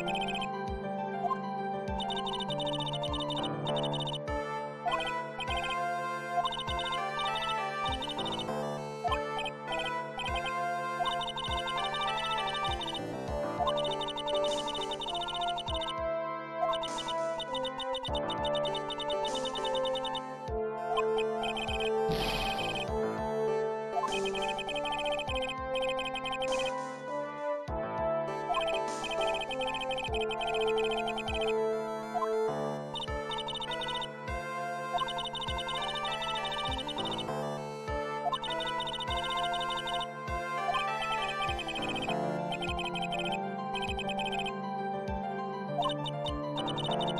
you you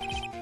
Take that! Objection!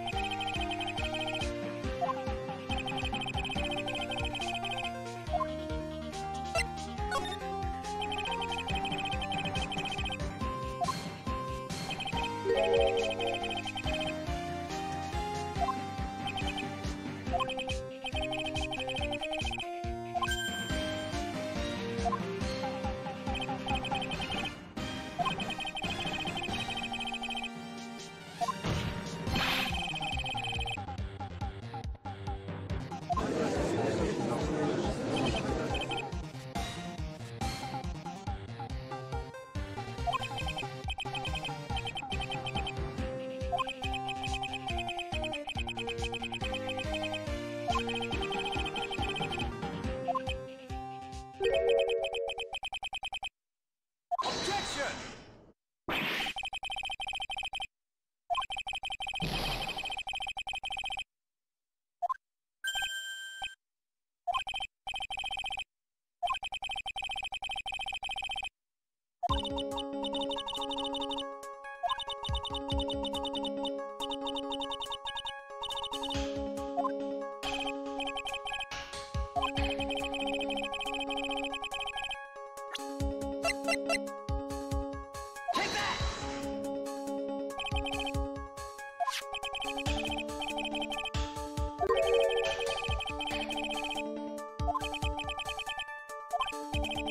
Thank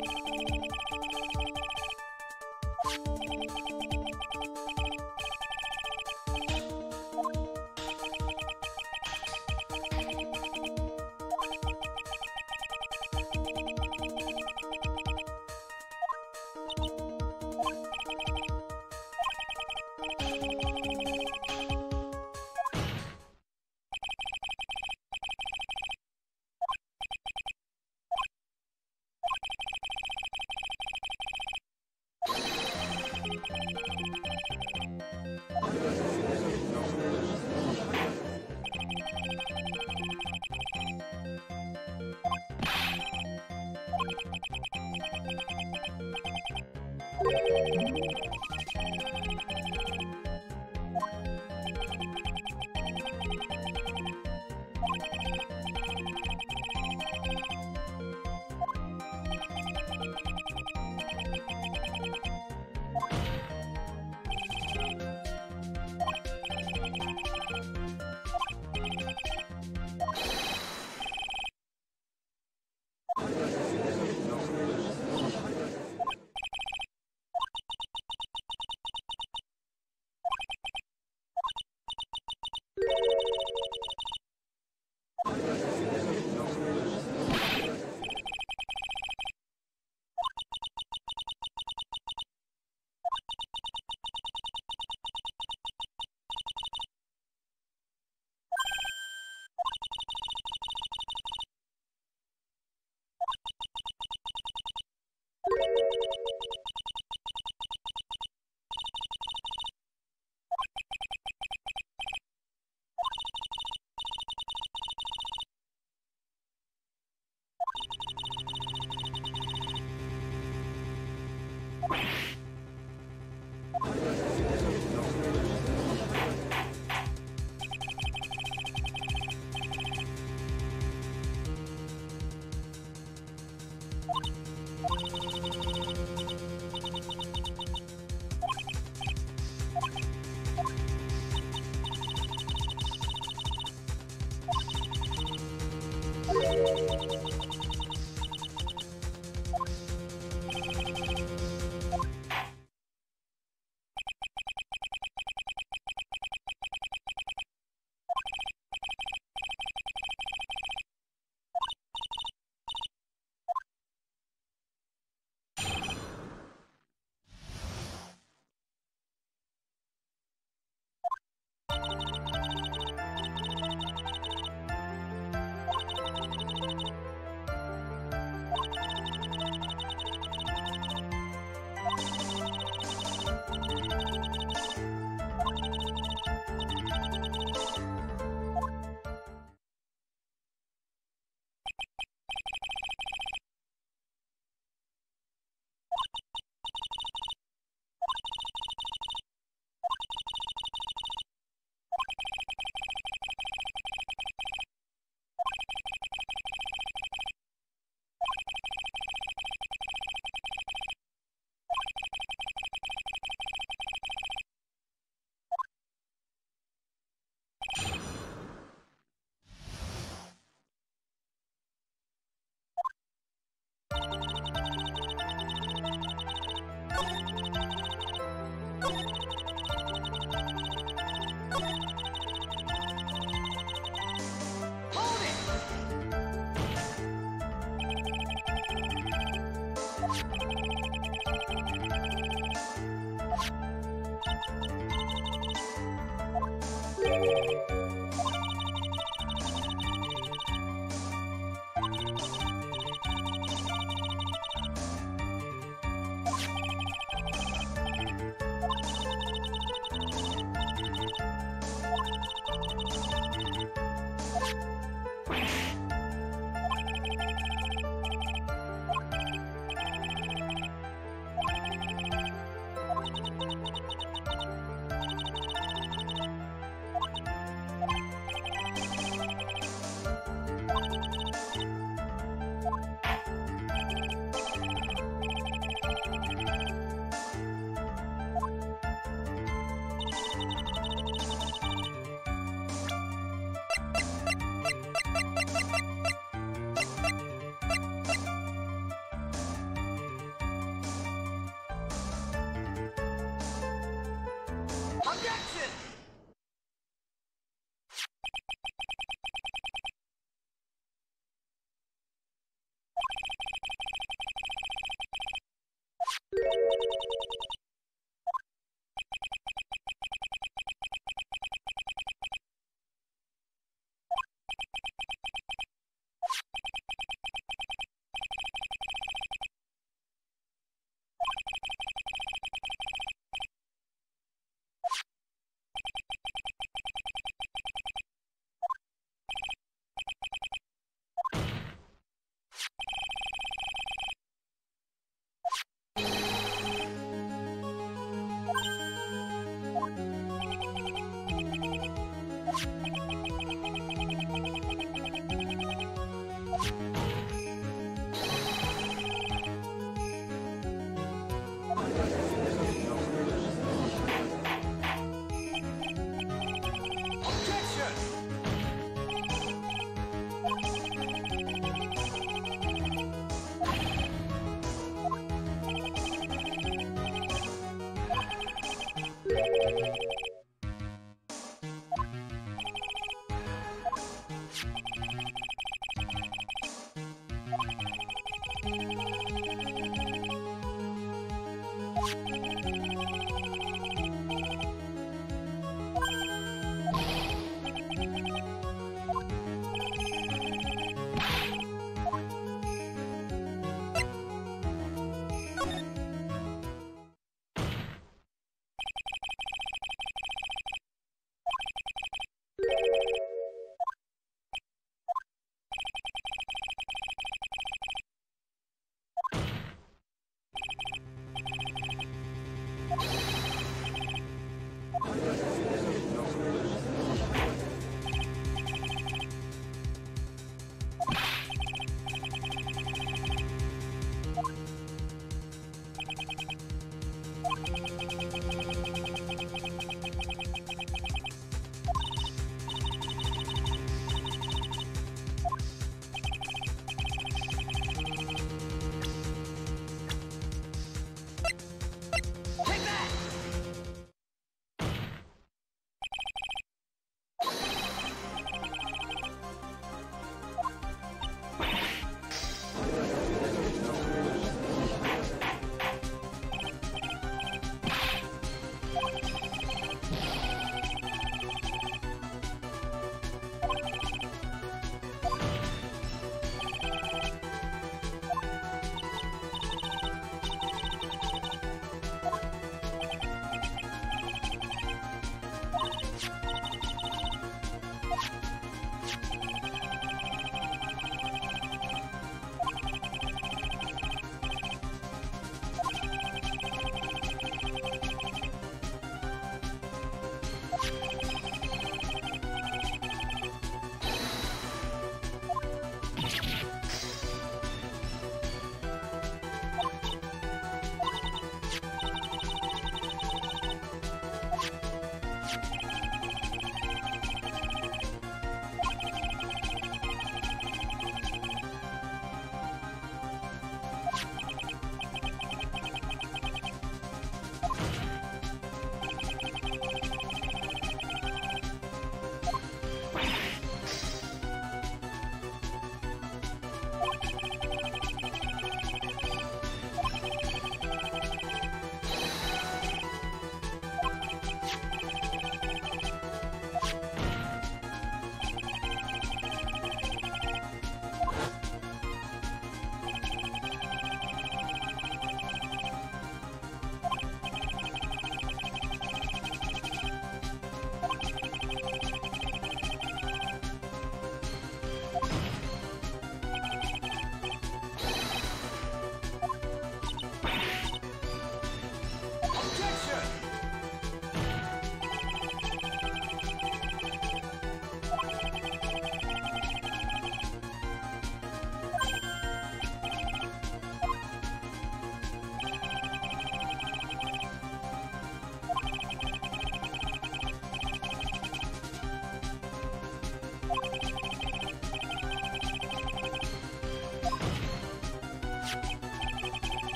Objection!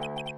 you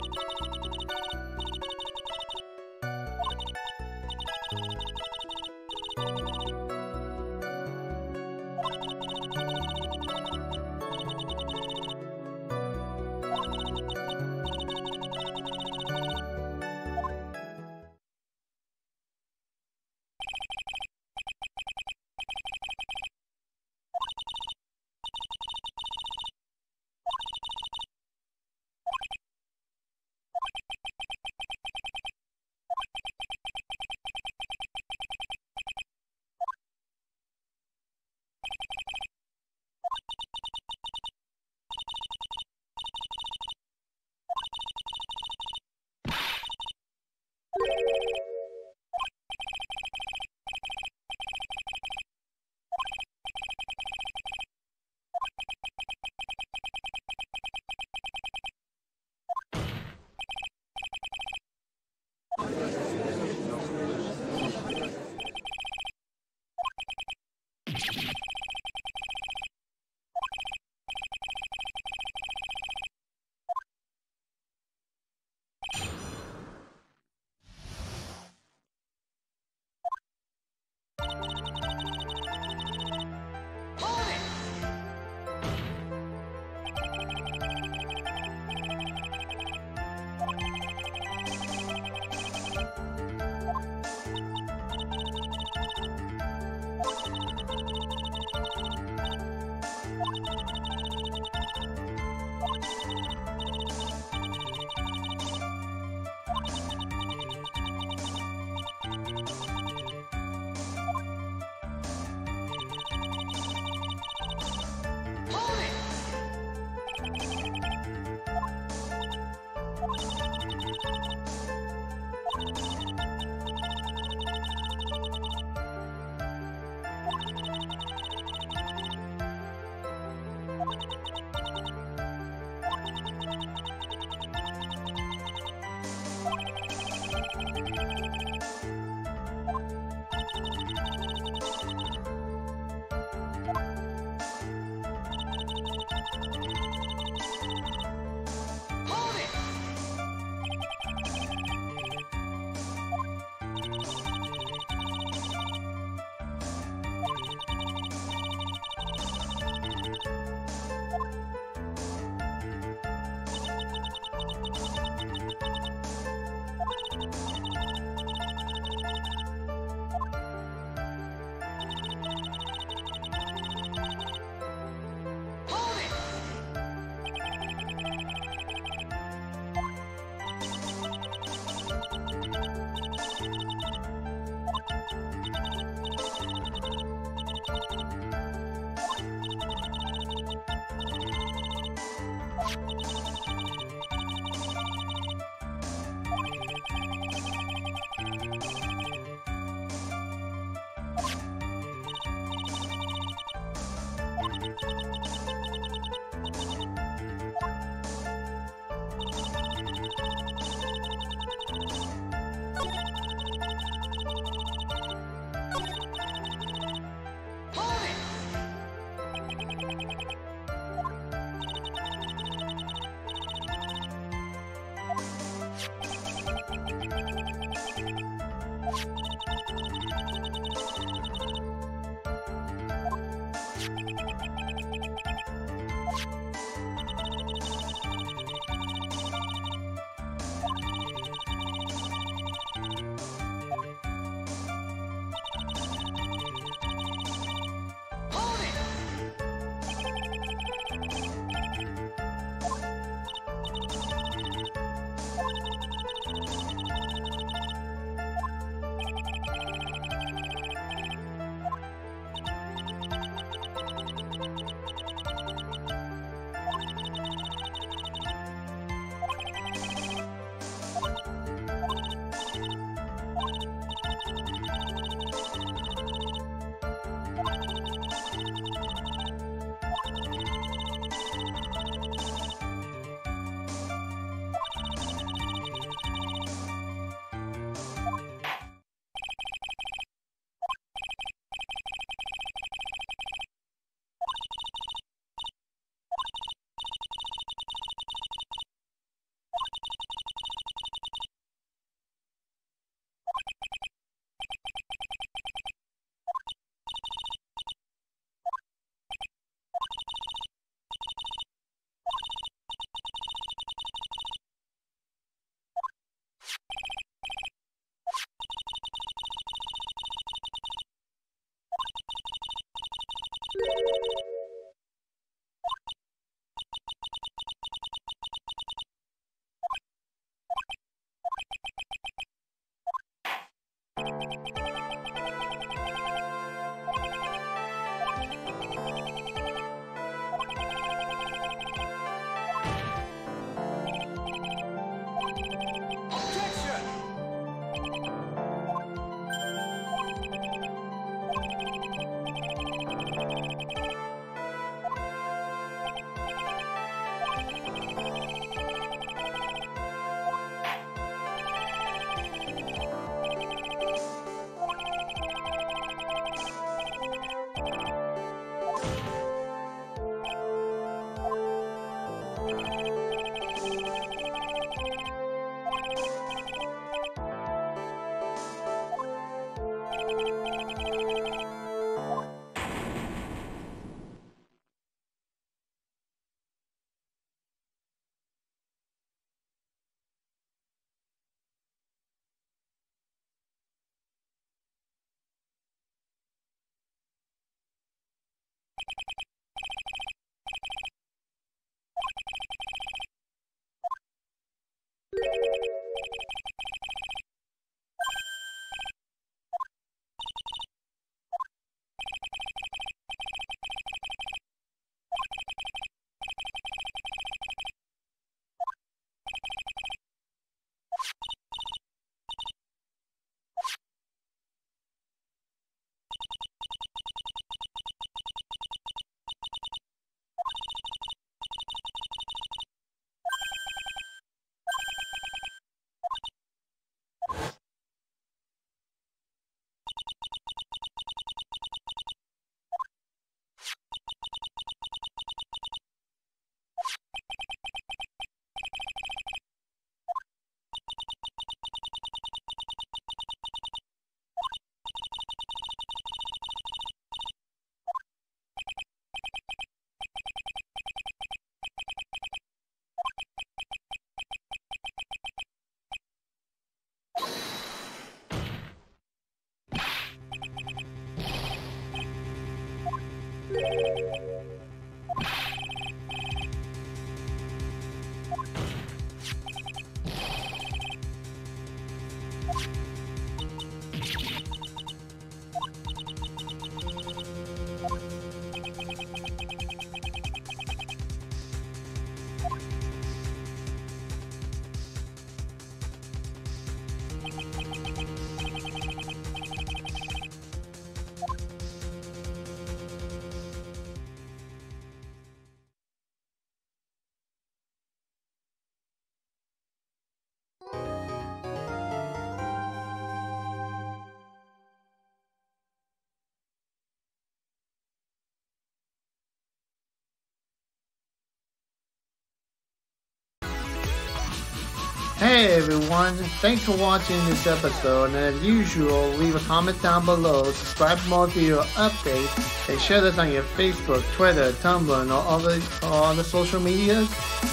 Hey everyone, thanks for watching this episode and as usual leave a comment down below, subscribe for more video updates, and share this on your Facebook, Twitter, Tumblr, and all other, all other social medias.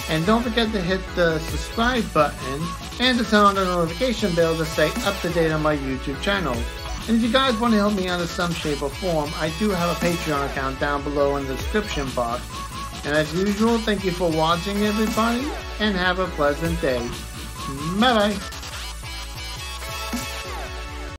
And don't forget to hit the subscribe button and to turn on the notification bell to stay up to date on my YouTube channel. And if you guys want to help me out in some shape or form, I do have a Patreon account down below in the description box. And as usual, thank you for watching everybody, and have a pleasant day. Bye bye.